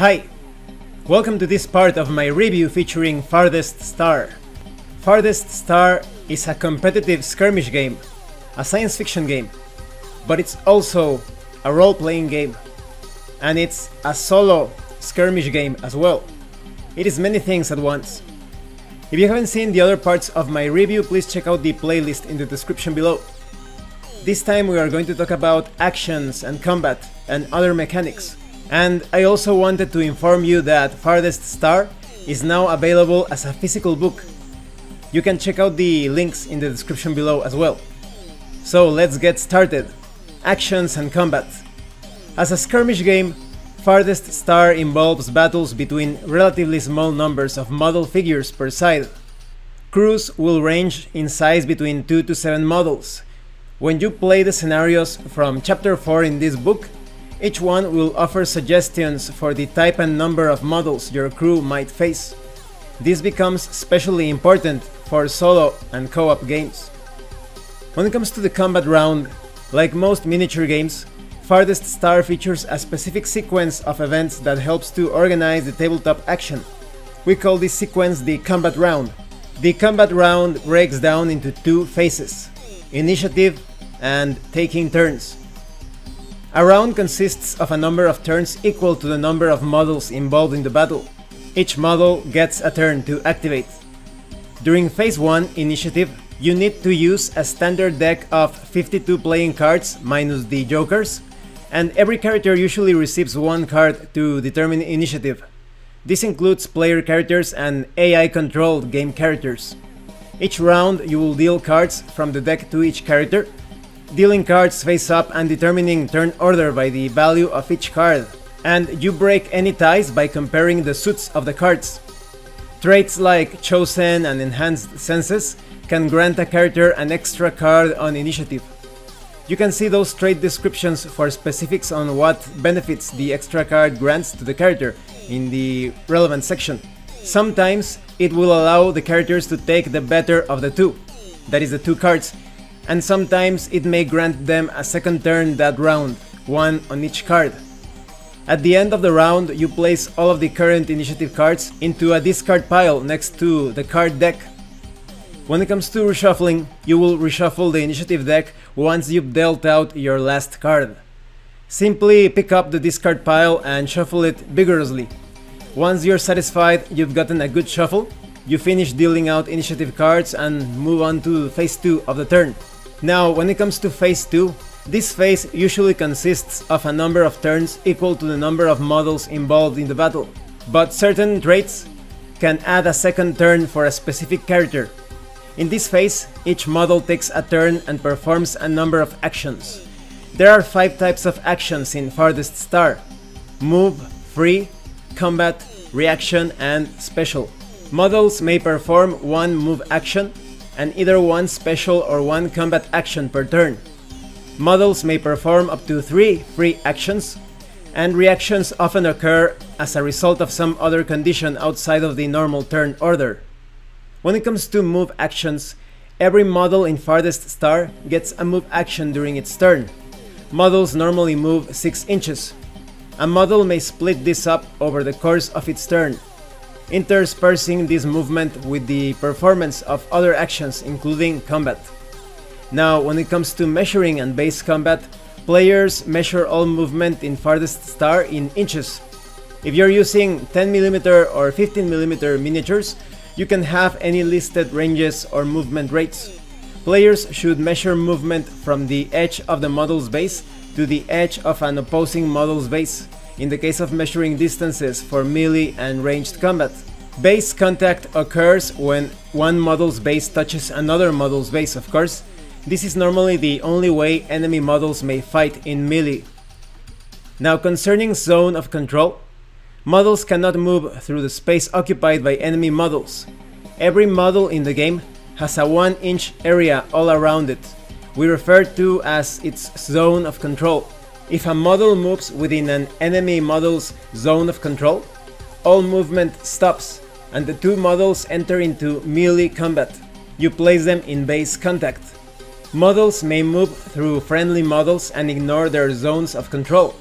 Hi! Welcome to this part of my review featuring Farthest Star. Farthest Star is a competitive skirmish game, a science fiction game, but it's also a role playing game, and it's a solo skirmish game as well. It is many things at once. If you haven't seen the other parts of my review, please check out the playlist in the description below. This time we are going to talk about actions and combat and other mechanics. And I also wanted to inform you that Farthest Star is now available as a physical book. You can check out the links in the description below as well. So let's get started. Actions and combat. As a skirmish game, Farthest Star involves battles between relatively small numbers of model figures per side. Crews will range in size between 2 to 7 models. When you play the scenarios from chapter 4 in this book, each one will offer suggestions for the type and number of models your crew might face. This becomes especially important for solo and co-op games. When it comes to the combat round, like most miniature games, Farthest Star features a specific sequence of events that helps to organize the tabletop action. We call this sequence the combat round. The combat round breaks down into two phases, initiative and taking turns. A round consists of a number of turns equal to the number of models involved in the battle. Each model gets a turn to activate. During phase 1 initiative, you need to use a standard deck of 52 playing cards minus the jokers, and every character usually receives one card to determine initiative. This includes player characters and AI controlled game characters. Each round you will deal cards from the deck to each character, dealing cards face up and determining turn order by the value of each card, and you break any ties by comparing the suits of the cards. Traits like Chosen and Enhanced Senses can grant a character an extra card on initiative. You can see those trait descriptions for specifics on what benefits the extra card grants to the character in the relevant section. Sometimes it will allow the characters to take the better of the two, that is the two cards, and sometimes it may grant them a second turn that round, one on each card. At the end of the round, you place all of the current initiative cards into a discard pile next to the card deck. When it comes to reshuffling, you will reshuffle the initiative deck once you've dealt out your last card. Simply pick up the discard pile and shuffle it vigorously. Once you're satisfied you've gotten a good shuffle, you finish dealing out initiative cards and move on to phase 2 of the turn. Now, when it comes to phase 2, this phase usually consists of a number of turns equal to the number of models involved in the battle, but certain traits can add a second turn for a specific character. In this phase, each model takes a turn and performs a number of actions. There are five types of actions in Farthest Star. Move, Free, Combat, Reaction, and Special. Models may perform one move action, and either one special or one combat action per turn. Models may perform up to three free actions, and reactions often occur as a result of some other condition outside of the normal turn order. When it comes to move actions, every model in Farthest Star gets a move action during its turn. Models normally move 6 inches. A model may split this up over the course of its turn, interspersing this movement with the performance of other actions including combat. Now, when it comes to measuring and base combat, players measure all movement in Farthest Star in inches. If you're using 10mm or 15mm miniatures, you can have any listed ranges or movement rates. Players should measure movement from the edge of the model's base to the edge of an opposing model's base, in the case of measuring distances for melee and ranged combat. Base contact occurs when one model's base touches another model's base, of course. This is normally the only way enemy models may fight in melee. Now concerning zone of control, models cannot move through the space occupied by enemy models. Every model in the game has a 1 inch area all around it. We refer to as its zone of control. If a model moves within an enemy model's zone of control, all movement stops and the two models enter into melee combat. You place them in base contact. Models may move through friendly models and ignore their zones of control.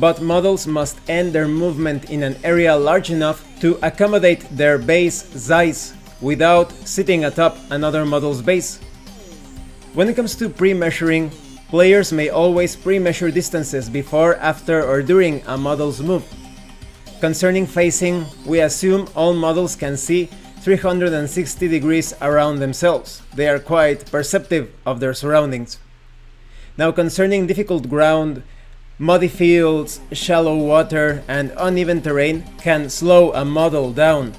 but models must end their movement in an area large enough to accommodate their base size without sitting atop another model's base. When it comes to pre-measuring, players may always pre-measure distances before, after or during a model's move. Concerning facing, we assume all models can see 360 degrees around themselves. They are quite perceptive of their surroundings. Now concerning difficult ground, muddy fields, shallow water and uneven terrain can slow a model down.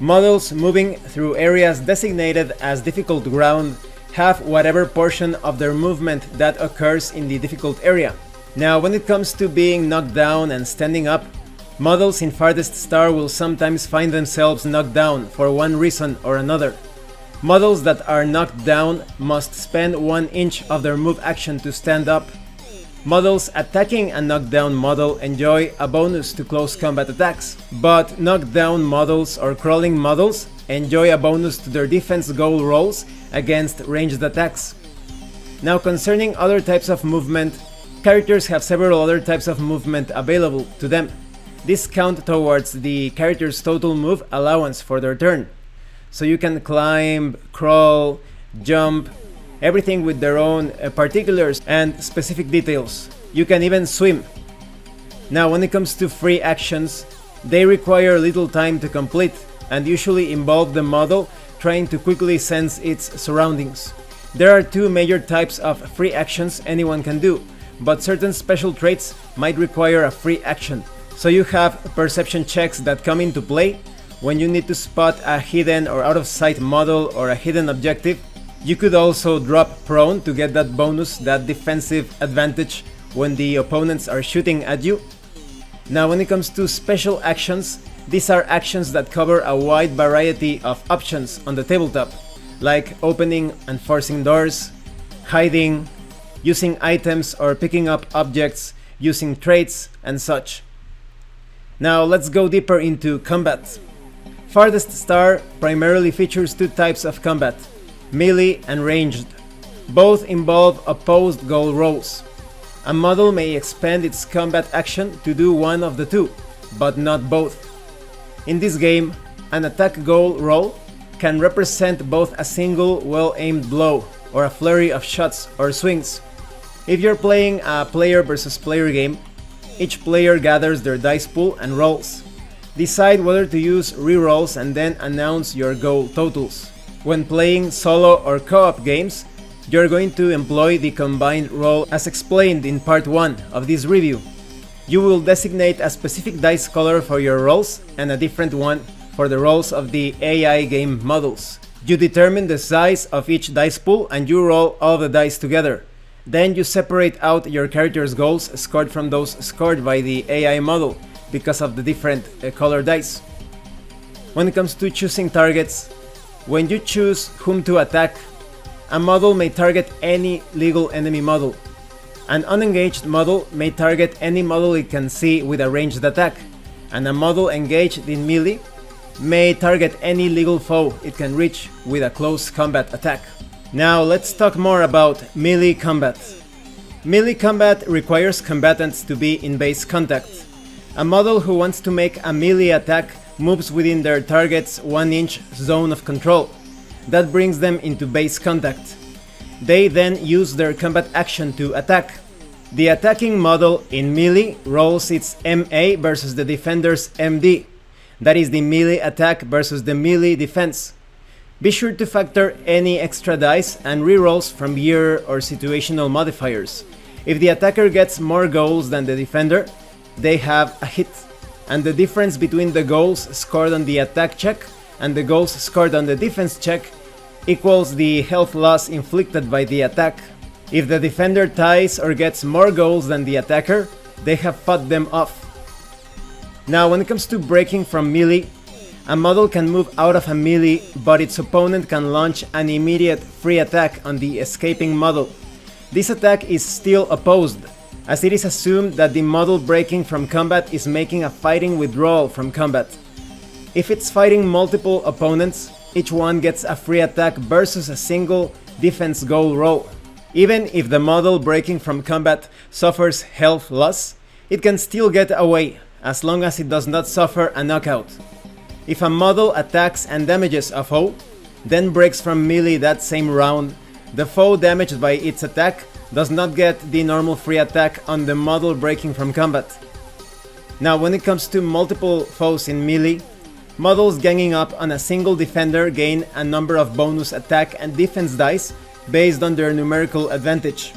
Models moving through areas designated as difficult ground have whatever portion of their movement that occurs in the difficult area. Now when it comes to being knocked down and standing up, models in Farthest Star will sometimes find themselves knocked down for one reason or another. Models that are knocked down must spend one inch of their move action to stand up. Models attacking a knockdown model enjoy a bonus to close combat attacks, but knockdown models or crawling models enjoy a bonus to their defense goal rolls against ranged attacks. Now concerning other types of movement, characters have several other types of movement available to them. This count towards the character's total move allowance for their turn. So you can climb, crawl, jump, everything with their own uh, particulars and specific details. You can even swim. Now when it comes to free actions, they require little time to complete and usually involve the model trying to quickly sense its surroundings. There are two major types of free actions anyone can do, but certain special traits might require a free action. So you have perception checks that come into play when you need to spot a hidden or out of sight model or a hidden objective, you could also drop prone to get that bonus, that defensive advantage when the opponents are shooting at you. Now when it comes to special actions, these are actions that cover a wide variety of options on the tabletop, like opening and forcing doors, hiding, using items or picking up objects, using traits, and such. Now let's go deeper into combat. Farthest Star primarily features two types of combat, melee and ranged. Both involve opposed goal rolls. A model may expend its combat action to do one of the two, but not both. In this game, an attack goal roll can represent both a single well-aimed blow or a flurry of shots or swings. If you're playing a player versus player game, each player gathers their dice pool and rolls. Decide whether to use rerolls and then announce your goal totals. When playing solo or co-op games, you're going to employ the combined roll as explained in part 1 of this review. You will designate a specific dice color for your rolls and a different one for the rolls of the AI game models. You determine the size of each dice pool and you roll all the dice together. Then you separate out your character's goals scored from those scored by the AI model because of the different uh, color dice. When it comes to choosing targets, when you choose whom to attack, a model may target any legal enemy model. An unengaged model may target any model it can see with a ranged attack, and a model engaged in melee may target any legal foe it can reach with a close combat attack. Now let's talk more about melee combat. Melee combat requires combatants to be in base contact, a model who wants to make a melee attack moves within their target's 1 inch zone of control. That brings them into base contact. They then use their combat action to attack. The attacking model in melee rolls its MA versus the defender's MD. That is the melee attack versus the melee defense. Be sure to factor any extra dice and rerolls from year or situational modifiers. If the attacker gets more goals than the defender, they have a hit. And the difference between the goals scored on the attack check and the goals scored on the defense check equals the health loss inflicted by the attack. If the defender ties or gets more goals than the attacker, they have fought them off. Now when it comes to breaking from melee, a model can move out of a melee, but its opponent can launch an immediate free attack on the escaping model. This attack is still opposed, as it is assumed that the model breaking from combat is making a fighting withdrawal from combat. If it's fighting multiple opponents, each one gets a free attack versus a single defense goal roll. Even if the model breaking from combat suffers health loss, it can still get away, as long as it does not suffer a knockout. If a model attacks and damages a foe, then breaks from melee that same round, the foe damaged by its attack does not get the normal free attack on the model breaking from combat. Now when it comes to multiple foes in melee, models ganging up on a single defender gain a number of bonus attack and defense dice based on their numerical advantage.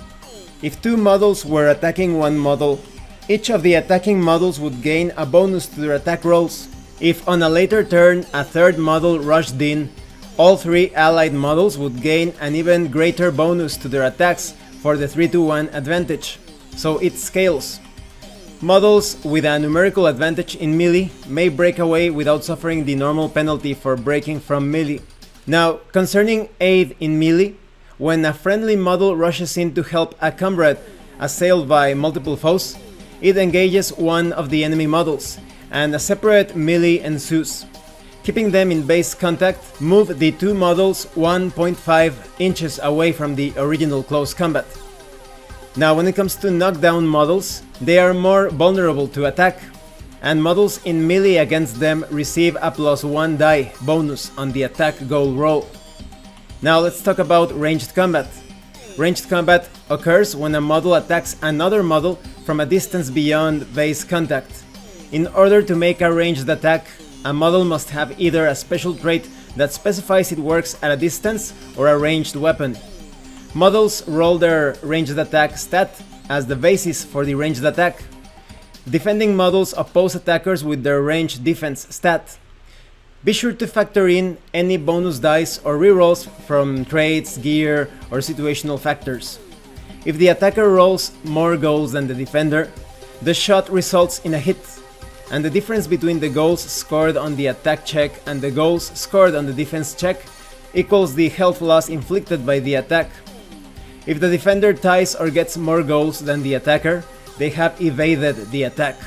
If two models were attacking one model, each of the attacking models would gain a bonus to their attack rolls. If on a later turn a third model rushed in, all three allied models would gain an even greater bonus to their attacks for the 3 to 1 advantage, so it scales. Models with a numerical advantage in melee may break away without suffering the normal penalty for breaking from melee. Now, concerning aid in melee, when a friendly model rushes in to help a comrade assailed by multiple foes, it engages one of the enemy models, and a separate melee ensues. Keeping them in base contact, move the two models 1.5 inches away from the original close combat. Now when it comes to knockdown models, they are more vulnerable to attack, and models in melee against them receive a plus 1 die bonus on the attack goal roll. Now let's talk about ranged combat. Ranged combat occurs when a model attacks another model from a distance beyond base contact. In order to make a ranged attack, a model must have either a special trait that specifies it works at a distance or a ranged weapon. Models roll their ranged attack stat as the basis for the ranged attack. Defending models oppose attackers with their ranged defense stat. Be sure to factor in any bonus dice or rerolls from traits, gear, or situational factors. If the attacker rolls more goals than the defender, the shot results in a hit and the difference between the goals scored on the attack check and the goals scored on the defense check equals the health loss inflicted by the attack. If the defender ties or gets more goals than the attacker, they have evaded the attack.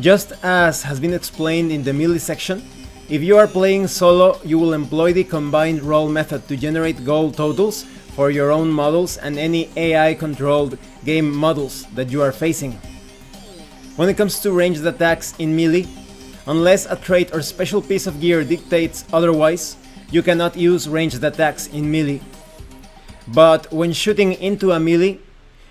Just as has been explained in the melee section, if you are playing solo, you will employ the combined roll method to generate goal totals for your own models and any AI controlled game models that you are facing. When it comes to ranged attacks in melee, unless a trait or special piece of gear dictates otherwise, you cannot use ranged attacks in melee. But when shooting into a melee,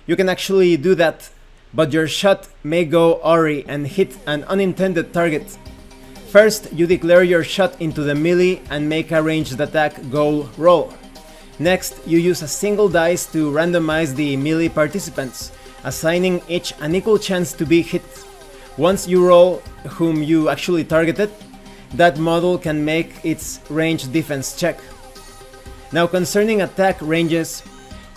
you can actually do that, but your shot may go awry and hit an unintended target. First, you declare your shot into the melee and make a ranged attack goal roll. Next, you use a single dice to randomize the melee participants, assigning each an equal chance to be hit. Once you roll whom you actually targeted, that model can make its range defense check. Now concerning attack ranges,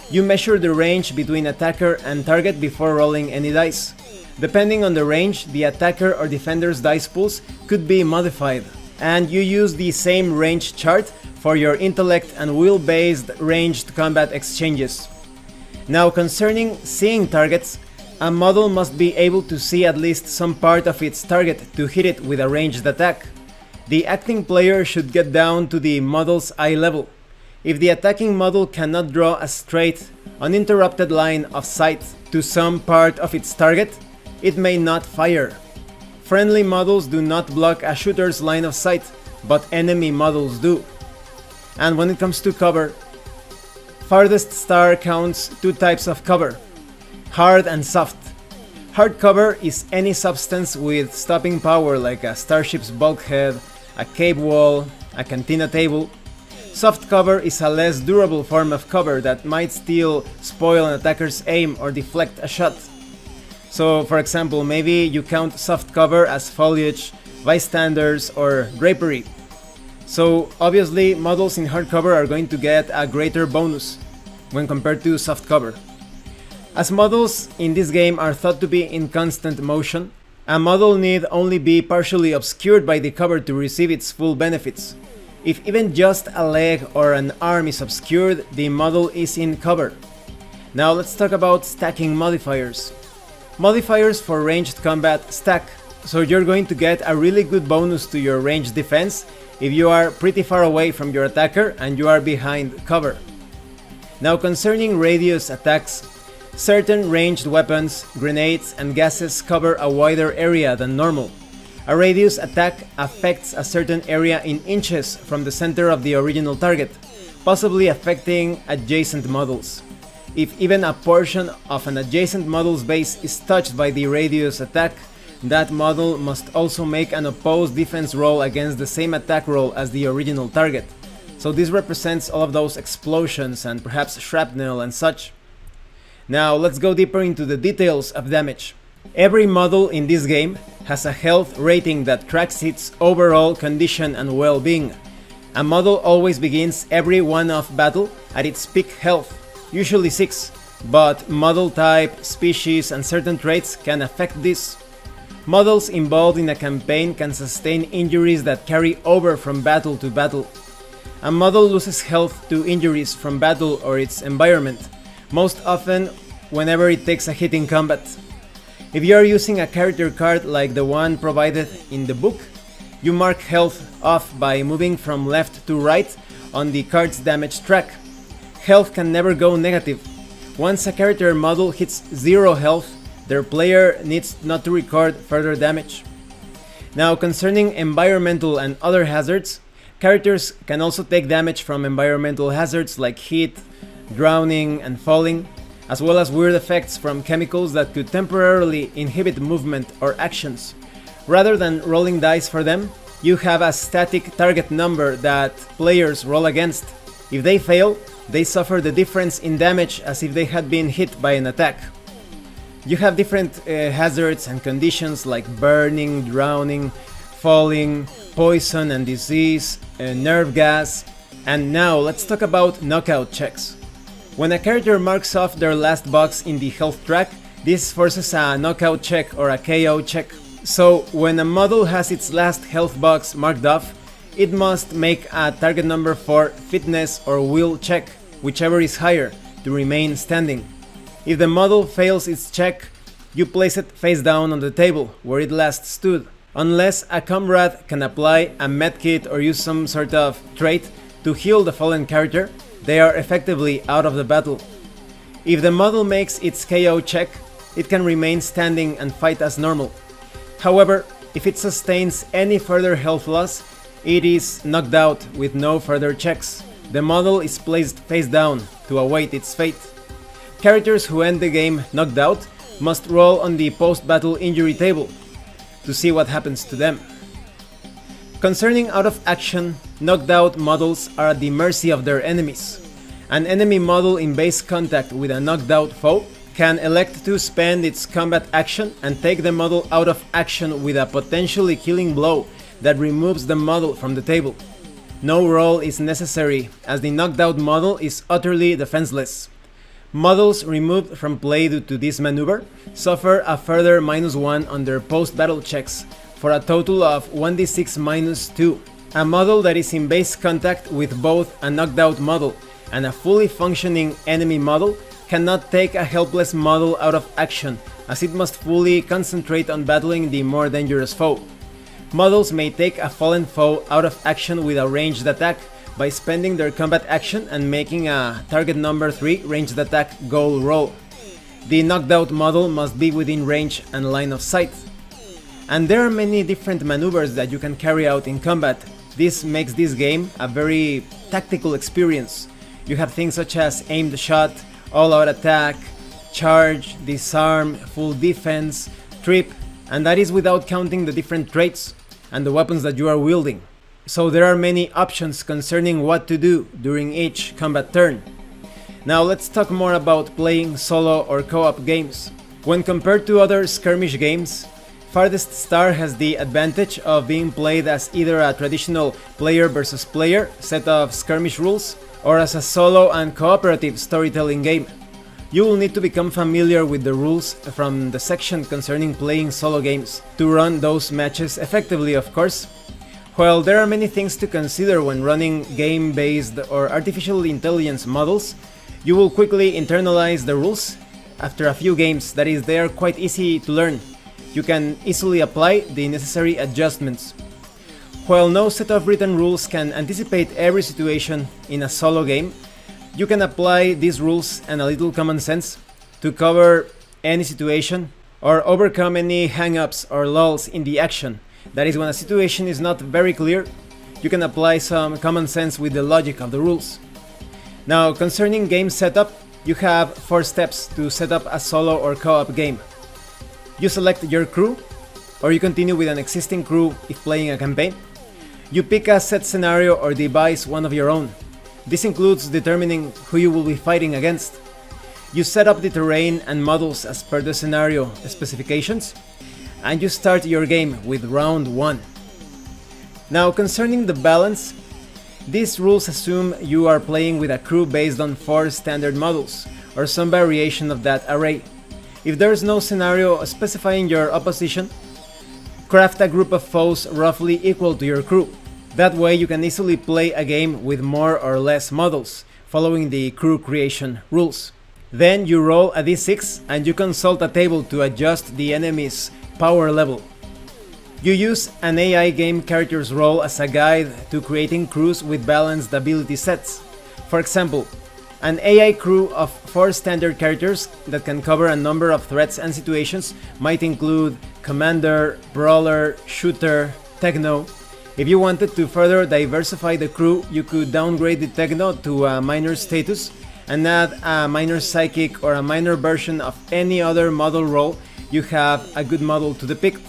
you measure the range between attacker and target before rolling any dice. Depending on the range, the attacker or defender's dice pools could be modified, and you use the same range chart for your intellect and will based ranged combat exchanges. Now concerning seeing targets, a model must be able to see at least some part of its target to hit it with a ranged attack. The acting player should get down to the model's eye level. If the attacking model cannot draw a straight, uninterrupted line of sight to some part of its target, it may not fire. Friendly models do not block a shooter's line of sight, but enemy models do. And when it comes to cover, Farthest Star counts two types of cover, hard and soft. Hard cover is any substance with stopping power like a starship's bulkhead, a cave wall, a cantina table. Soft cover is a less durable form of cover that might still spoil an attacker's aim or deflect a shot. So for example, maybe you count soft cover as foliage, bystanders, or drapery, so obviously models in hardcover are going to get a greater bonus when compared to softcover. As models in this game are thought to be in constant motion, a model need only be partially obscured by the cover to receive its full benefits. If even just a leg or an arm is obscured, the model is in cover. Now let's talk about stacking modifiers. Modifiers for ranged combat stack, so you're going to get a really good bonus to your ranged defense if you are pretty far away from your attacker and you are behind cover. Now concerning radius attacks, Certain ranged weapons, grenades, and gases cover a wider area than normal. A radius attack affects a certain area in inches from the center of the original target, possibly affecting adjacent models. If even a portion of an adjacent model's base is touched by the radius attack, that model must also make an opposed defense roll against the same attack roll as the original target. So this represents all of those explosions and perhaps shrapnel and such. Now let's go deeper into the details of damage. Every model in this game has a health rating that tracks its overall condition and well-being. A model always begins every one-off battle at its peak health, usually 6, but model type, species and certain traits can affect this. Models involved in a campaign can sustain injuries that carry over from battle to battle. A model loses health to injuries from battle or its environment, most often whenever it takes a hit in combat. If you are using a character card like the one provided in the book, you mark health off by moving from left to right on the card's damage track. Health can never go negative. Once a character model hits zero health, their player needs not to record further damage. Now concerning environmental and other hazards, characters can also take damage from environmental hazards like heat, drowning and falling, as well as weird effects from chemicals that could temporarily inhibit movement or actions. Rather than rolling dice for them, you have a static target number that players roll against. If they fail, they suffer the difference in damage as if they had been hit by an attack. You have different uh, hazards and conditions like burning, drowning, falling, poison and disease, uh, nerve gas, and now let's talk about knockout checks. When a character marks off their last box in the health track, this forces a knockout check or a KO check. So when a model has its last health box marked off, it must make a target number for fitness or will check, whichever is higher, to remain standing. If the model fails its check, you place it face down on the table where it last stood. Unless a comrade can apply a medkit or use some sort of trait to heal the fallen character, they are effectively out of the battle. If the model makes its KO check, it can remain standing and fight as normal. However, if it sustains any further health loss, it is knocked out with no further checks. The model is placed face down to await its fate. Characters who end the game knocked out must roll on the post-battle injury table to see what happens to them. Concerning out of action, knocked out models are at the mercy of their enemies. An enemy model in base contact with a knocked out foe can elect to spend its combat action and take the model out of action with a potentially killing blow that removes the model from the table. No roll is necessary as the knocked out model is utterly defenseless. Models removed from play due to this maneuver suffer a further minus 1 on their post-battle checks, for a total of 1d6 minus 2. A model that is in base contact with both a knocked out model and a fully functioning enemy model cannot take a helpless model out of action, as it must fully concentrate on battling the more dangerous foe. Models may take a fallen foe out of action with a ranged attack, by spending their combat action and making a target number 3 ranged attack goal roll. The knocked out model must be within range and line of sight. And there are many different maneuvers that you can carry out in combat. This makes this game a very tactical experience. You have things such as aimed shot, all-out attack, charge, disarm, full defense, trip, and that is without counting the different traits and the weapons that you are wielding. So there are many options concerning what to do during each combat turn. Now let's talk more about playing solo or co-op games. When compared to other skirmish games, Farthest Star has the advantage of being played as either a traditional player versus player set of skirmish rules or as a solo and cooperative storytelling game. You will need to become familiar with the rules from the section concerning playing solo games to run those matches effectively of course, while there are many things to consider when running game-based or artificial intelligence models, you will quickly internalize the rules after a few games, that is, they are quite easy to learn. You can easily apply the necessary adjustments. While no set of written rules can anticipate every situation in a solo game, you can apply these rules and a little common sense to cover any situation or overcome any hang-ups or lulls in the action. That is when a situation is not very clear, you can apply some common sense with the logic of the rules. Now, concerning game setup, you have four steps to set up a solo or co-op game. You select your crew, or you continue with an existing crew if playing a campaign. You pick a set scenario or devise one of your own. This includes determining who you will be fighting against. You set up the terrain and models as per the scenario specifications, and you start your game with round 1. Now concerning the balance, these rules assume you are playing with a crew based on 4 standard models, or some variation of that array. If there is no scenario specifying your opposition, craft a group of foes roughly equal to your crew. That way you can easily play a game with more or less models, following the crew creation rules. Then you roll a d6 and you consult a table to adjust the enemy's power level. You use an AI game character's role as a guide to creating crews with balanced ability sets. For example, an AI crew of 4 standard characters that can cover a number of threats and situations might include Commander, Brawler, Shooter, Techno. If you wanted to further diversify the crew, you could downgrade the Techno to a minor status and add a minor psychic or a minor version of any other model role you have a good model to depict.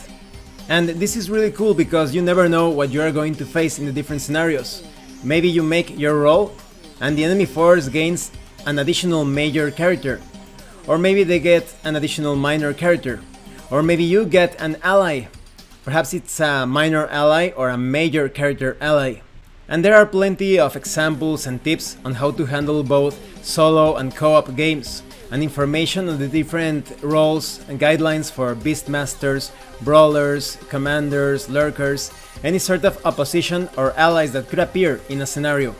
And this is really cool because you never know what you are going to face in the different scenarios. Maybe you make your role and the enemy force gains an additional major character. Or maybe they get an additional minor character. Or maybe you get an ally. Perhaps it's a minor ally or a major character ally. And there are plenty of examples and tips on how to handle both solo and co-op games, and information on the different roles and guidelines for beastmasters, brawlers, commanders, lurkers, any sort of opposition or allies that could appear in a scenario.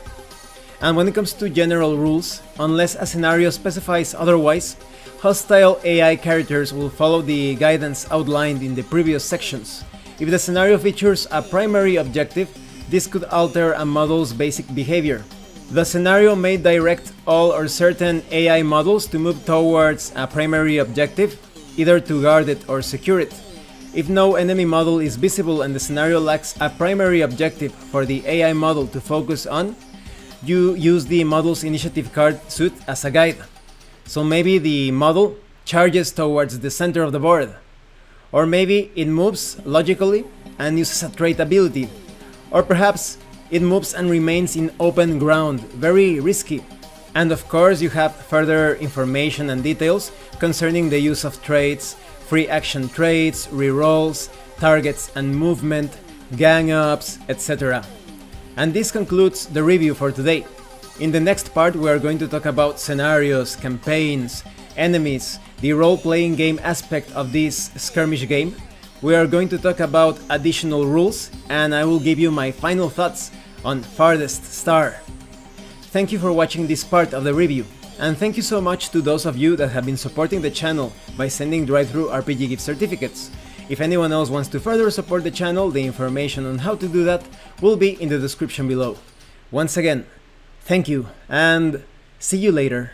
And when it comes to general rules, unless a scenario specifies otherwise, hostile AI characters will follow the guidance outlined in the previous sections. If the scenario features a primary objective, this could alter a model's basic behavior. The scenario may direct all or certain AI models to move towards a primary objective, either to guard it or secure it. If no enemy model is visible and the scenario lacks a primary objective for the AI model to focus on, you use the model's initiative card suit as a guide. So maybe the model charges towards the center of the board. Or maybe it moves logically and uses a trait ability. Or perhaps it moves and remains in open ground, very risky. And of course you have further information and details concerning the use of traits, free action traits, rerolls, targets and movement, gang ups, etc. And this concludes the review for today. In the next part we are going to talk about scenarios, campaigns, enemies, the role-playing game aspect of this skirmish game. We are going to talk about additional rules and I will give you my final thoughts on Farthest Star. Thank you for watching this part of the review and thank you so much to those of you that have been supporting the channel by sending drive-thru RPG gift certificates. If anyone else wants to further support the channel, the information on how to do that will be in the description below. Once again, thank you and see you later.